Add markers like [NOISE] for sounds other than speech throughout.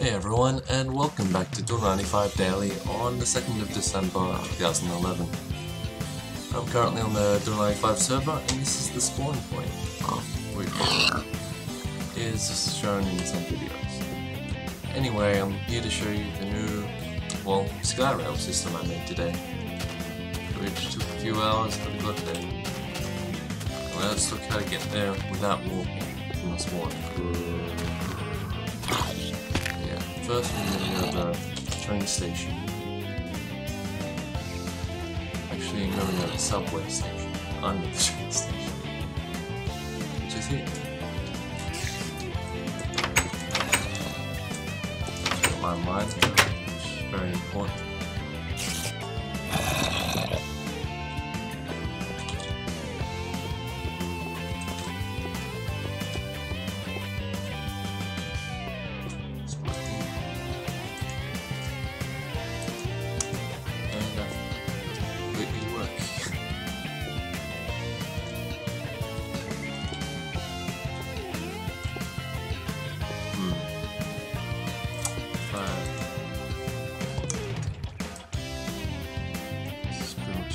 Hey everyone, and welcome back to Duel 95 Daily on the 2nd of December 2011. I'm currently on the Duel 95 server, and this is the spawn point of is shown in some videos. Anyway, I'm here to show you the new, well, Skyrail system I made today, which took a few hours, but I got there. Let's look how to get there without walking from the spawn. First go to the train station. Actually, gonna go the subway station, under the [LAUGHS] train station. Which is here. My mind, very important.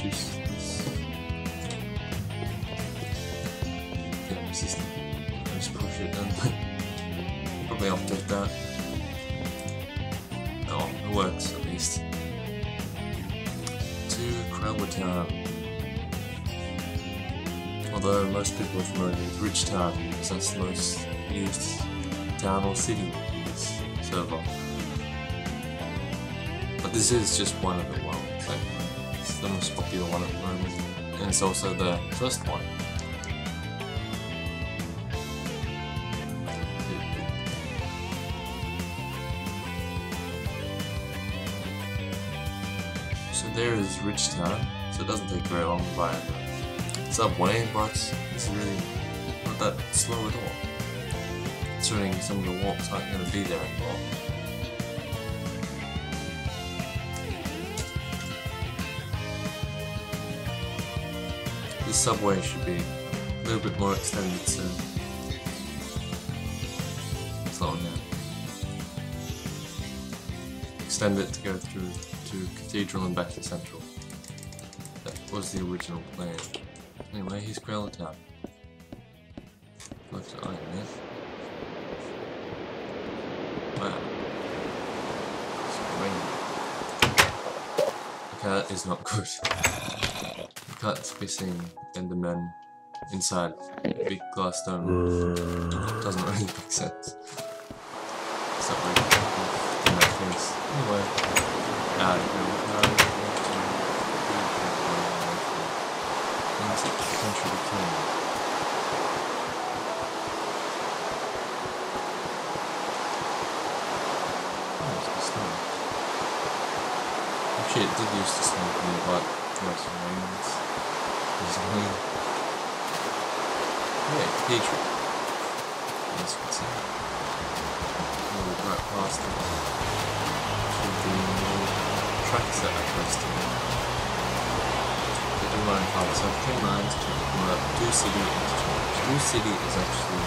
Useless. Yeah, resistant. Just push it and probably update that. Oh, it works at least. To Town. Although most people are familiar with Rich Town because that's the most used town or city in this server. But this is just one of the well, the most popular one at the moment. And it's also the first one. So there is Rich Town, so it doesn't take very long by the subway, but it's really not that slow at all. Considering some of the walks aren't going to be there anymore. Subway should be a little bit more extended soon. Slow down. Extend it to go through to Cathedral and back to Central. That was the original plan. Anyway, he's Growler Town. Looks Iron Man. Wow. It's raining. Okay, that is not good. [LAUGHS] You can't be seeing Enderman inside a big glass dome. Doesn't really make sense. It's not very effective in that case. Anyway, out of here. Out of here. Things that could potentially kill. Oh, it's the snow. Actually, it did used to snow me, but it was rains. Recently. Yeah, Cathedral. As you can see. Oh, we'll right past. To the tracks that are close to it. The two line paths have three lines to work two city interchange. Two city is actually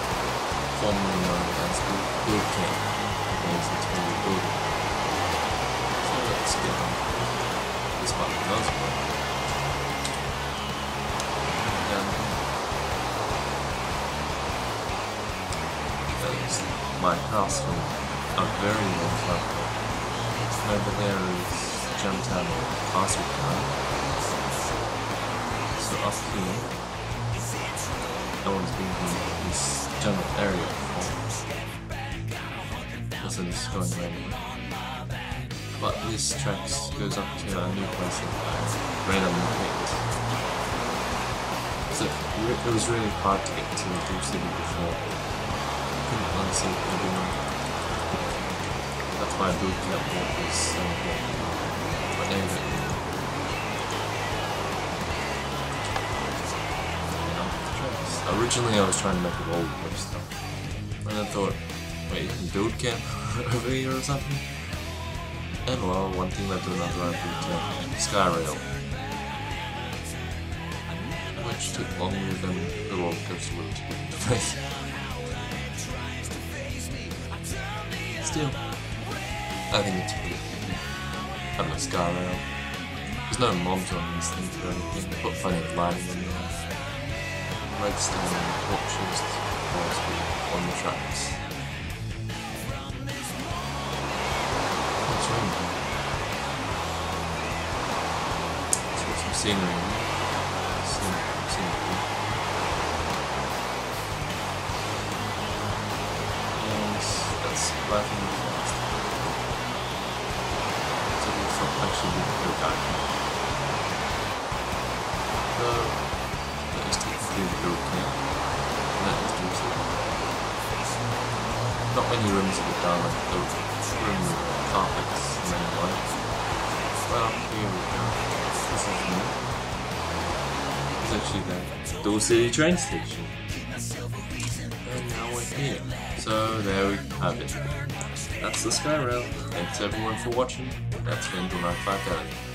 formerly known as Blue Blue King. It means it's really building. My house from a very long time. Over there is Gemtown Castle Town. So up here, no one's been in this general area before. Because is going randomly. But this tracks goes up to a new place that I randomly picked. So it was really hard to get to Blue City before. Couldn't honestly everyone. That's why camp walk was so important. But anyway. Originally I was trying to make a roller coaster. And I thought, wait, you can build [LAUGHS] camp over here or something? And well, one thing led to another I built uh, Skyrail. Which took longer than the roller coaster would have Still, I think it's pretty cool. Having a sky rail. There's no mobs on these things or anything, put funny lighting in there. Redstone torches on the tracks. What's wrong some scenery. Scene- scenery. That's laughing fast. So could go back. That is the build camp. And that is Jerusalem. Not many rooms down like the room with carpets and lights. Well, here we go. This is. It's actually the Duel City train station. And now we're here. So there we have it. That's the Sky Rail. Thanks everyone for watching. That's been 95 Daily.